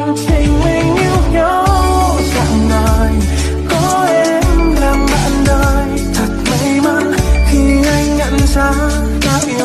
hành trình mình yêu nhau. Dạng đời có em làm bạn đời. Thật may mắn khi anh nhận ra ta yêu